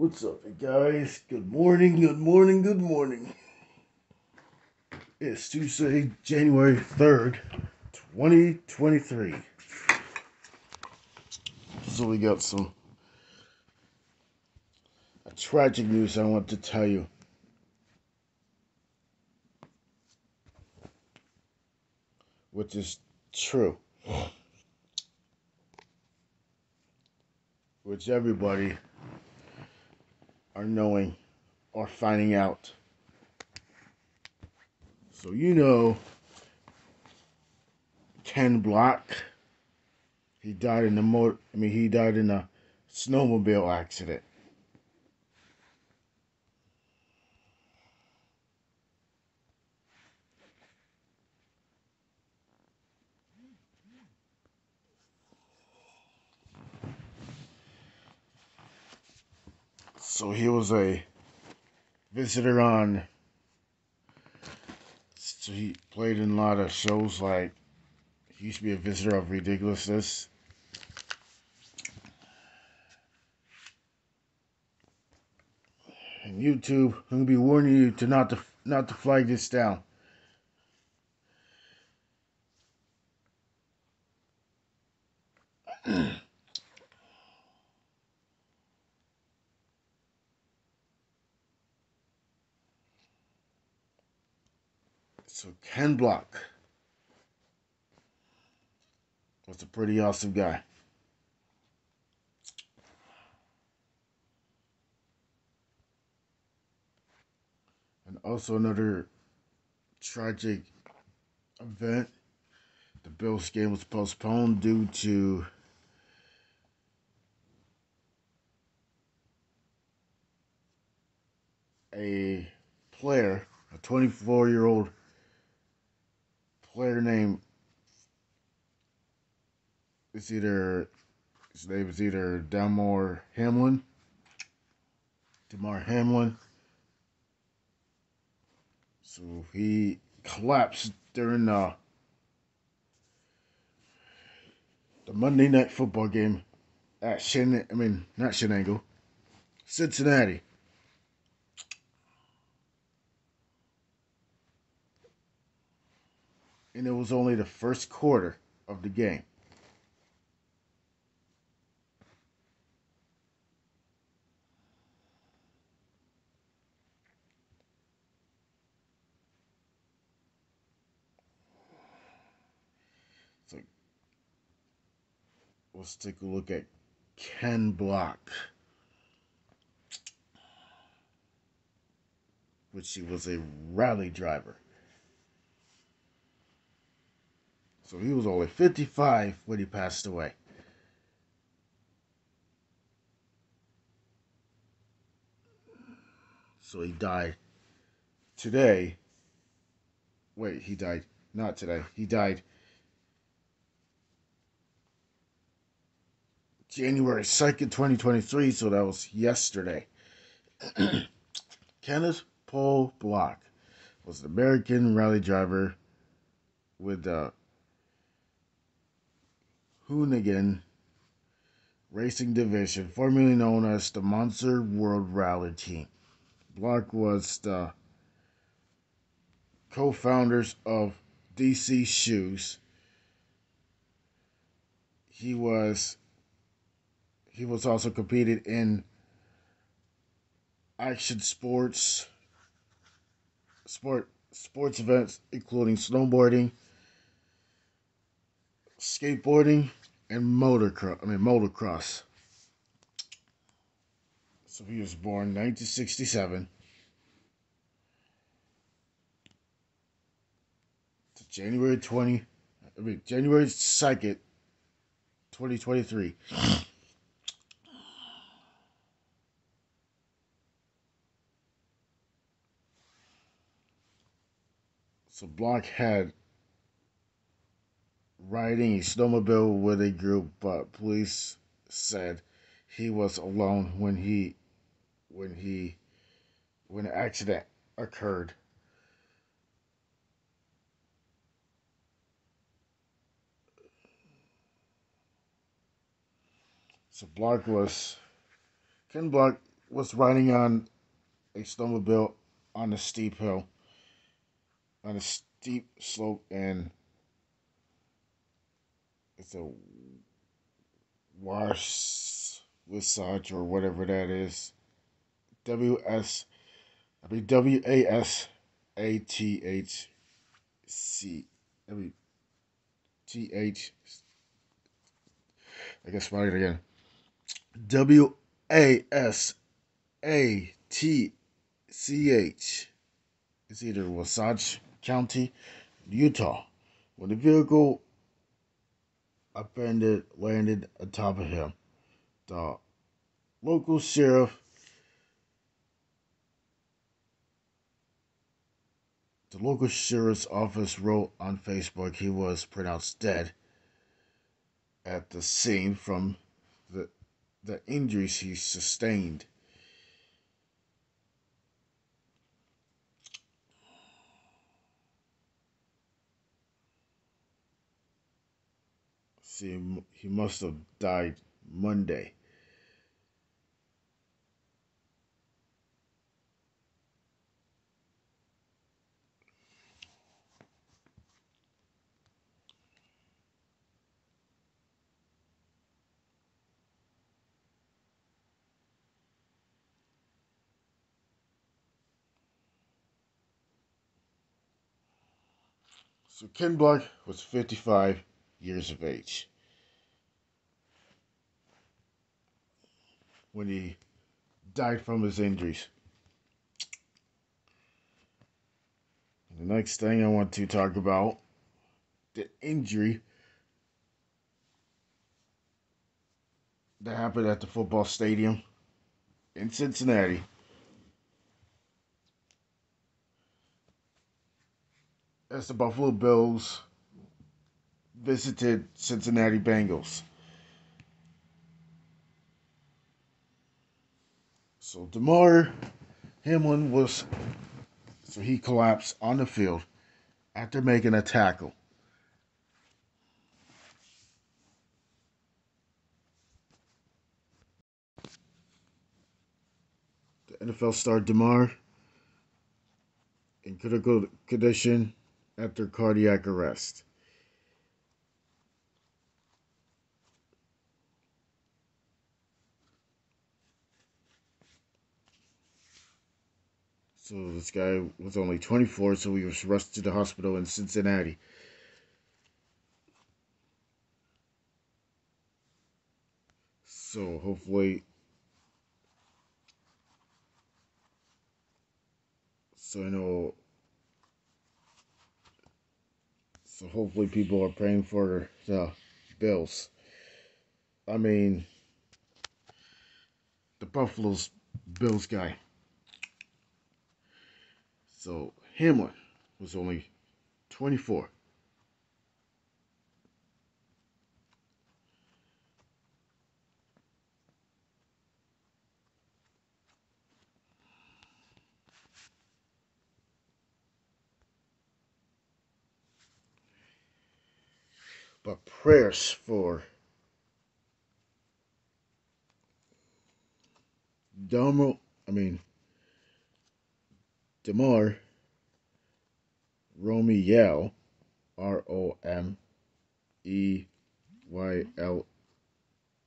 What's up, you guys? Good morning, good morning, good morning. It's Tuesday, January 3rd, 2023. So, we got some tragic news I want to tell you. Which is true. Which everybody are knowing or finding out. So you know Ken Block. He died in the motor I mean he died in a snowmobile accident. So he was a visitor on. So he played in a lot of shows like. He used to be a visitor of Ridiculousness. And YouTube, I'm gonna be warning you to not to not to flag this down. So Ken Block was a pretty awesome guy. And also another tragic event. The Bills game was postponed due to a player, a 24 year old player named it's either his name is either Damar Hamlin. Damar Hamlin. So he collapsed during the Monday night football game at Shin I mean not Shenango. Cincinnati. And it was only the first quarter of the game. So let's take a look at Ken Block. Which he was a rally driver. So he was only 55 when he passed away. So he died today. Wait, he died not today. He died January 2nd, 2023, so that was yesterday. Kenneth Paul Block was an American rally driver with the Hoonigan Racing Division, formerly known as the Monster World Rally Team. Block was the co-founders of DC Shoes. He was he was also competed in action sports sport sports events including snowboarding, skateboarding, and motocross. I mean motocross. So he was born 1967 to January 20. I mean January 2nd, 2023. So Block had riding a snowmobile with a group, but police said he was alone when he when he when the accident occurred. So Block was Ken Block was riding on a snowmobile on a steep hill, on a steep slope, and it's a wash Wasatch or whatever that is. W S I mean W A S A T H C I mean T H I guess spell it again. W A S A T C H. It's either Wasatch County, Utah. When the vehicle upended, landed atop of him, the local sheriff the local sheriff's office wrote on Facebook he was pronounced dead at the scene from the the injuries he sustained. See, he must have died Monday. So Ken Block was 55 years of age when he died from his injuries. The next thing I want to talk about the injury that happened at the football stadium in Cincinnati. as the Buffalo Bills visited Cincinnati Bengals. So Damar Hamlin was so he collapsed on the field after making a tackle. The NFL star DeMar in critical condition after cardiac arrest. So this guy was only 24, so he was rushed to the hospital in Cincinnati. So hopefully, so I know So hopefully people are praying for the Bills. I mean, the Buffalo's Bills guy. So Hamlin was only 24. but prayers for Domo, I mean, Damar Romiel, R O M E Y L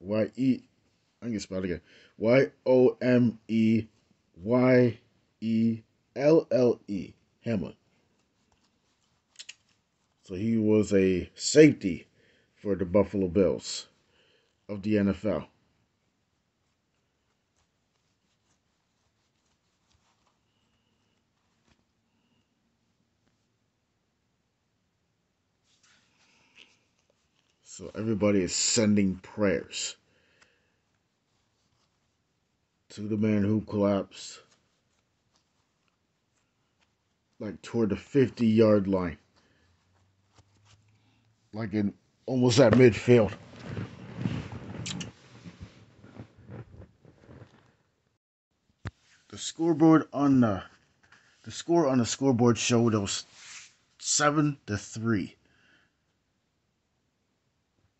Y E, I'm to spell it again, Y O M E Y E L L E, Hamlin. So he was a safety for the Buffalo Bills of the NFL. So everybody is sending prayers to the man who collapsed like toward the 50 yard line like in almost at midfield. The scoreboard on the the score on the scoreboard showed it was seven to three.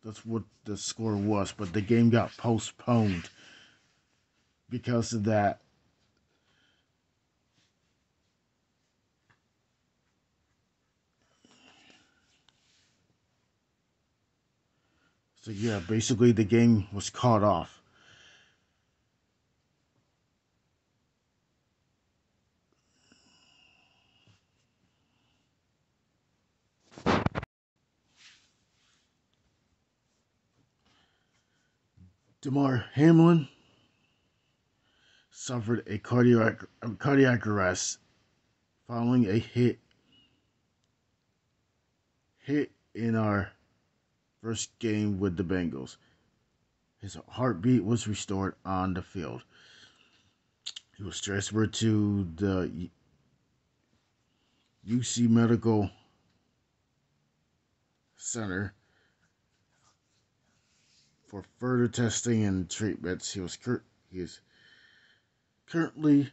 That's what the score was, but the game got postponed because of that. So yeah, basically the game was caught off. Damar Hamlin suffered a cardiac cardiac arrest following a hit hit in our first game with the Bengals. His heartbeat was restored on the field. He was transferred to the UC Medical Center for further testing and treatments. He was cur- he is currently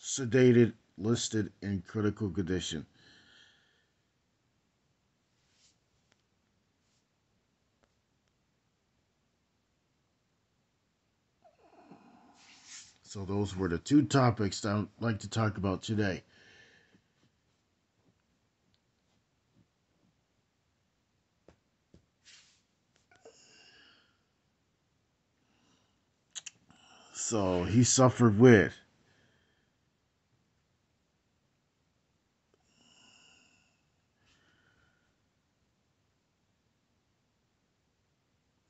sedated, listed in critical condition. So those were the two topics that I'd like to talk about today. So he suffered with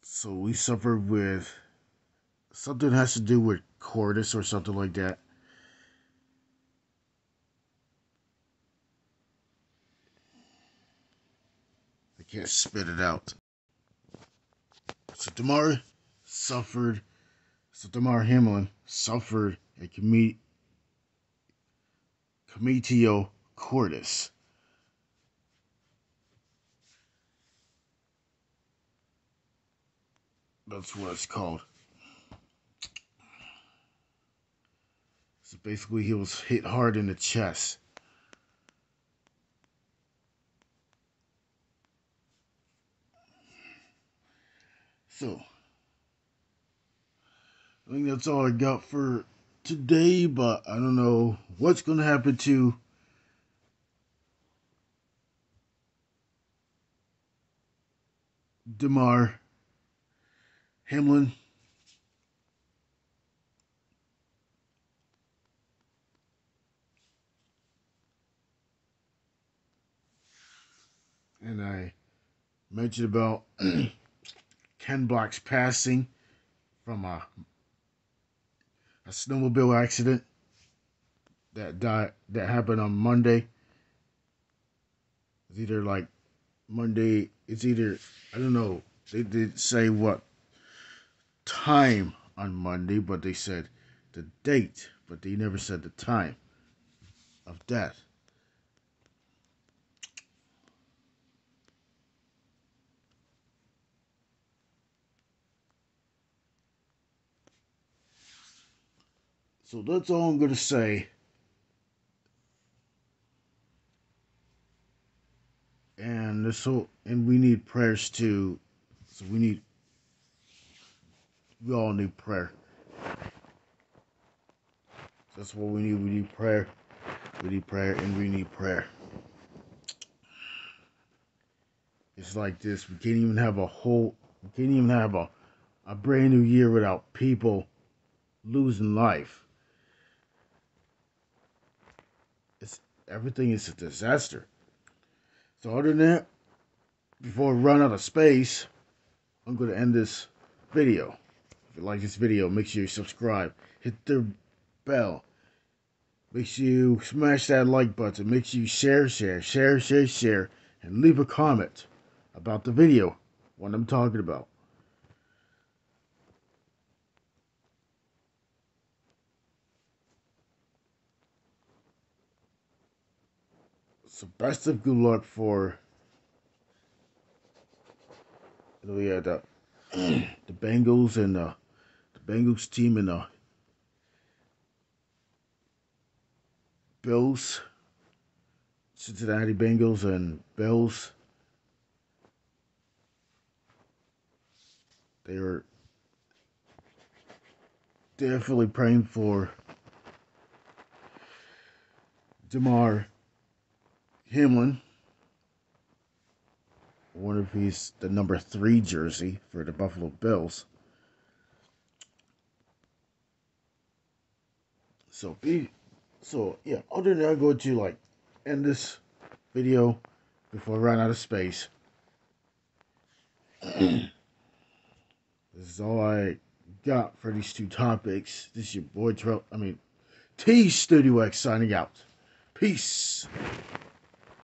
So we suffered with something has to do with cordis or something like that. I can't spit it out. So Damar suffered so Damar Hamlin suffered a comet cometio cordis. That's what it's called. So basically, he was hit hard in the chest. So, I think that's all I got for today, but I don't know what's going to happen to Damar Hamlin. And I mentioned about Ken Block's passing from a a snowmobile accident that died that happened on Monday. It's either like Monday. It's either I don't know. They did say what time on Monday, but they said the date, but they never said the time of death. So that's all I'm going to say. And this whole, and we need prayers too. So we need, we all need prayer. That's what we need. We need prayer. We need prayer and we need prayer. It's like this. We can't even have a whole, we can't even have a, a brand new year without people losing life. Everything is a disaster. So other than that, before we run out of space, I'm going to end this video. If you like this video, make sure you subscribe. Hit the bell. Make sure you smash that like button. Make sure you share, share, share, share, share. And leave a comment about the video, what I'm talking about. So best of good luck for yeah, the the Bengals and the, the Bengals team and the Bills, Cincinnati Bengals and Bills. They were definitely praying for Damar Hamlin. I wonder if he's the number three jersey for the Buffalo Bills. So be so yeah, other than that, I'm going to like end this video before I run out of space. this is all I got for these two topics. This is your boy Terrell, I mean T Studio X signing out. Peace.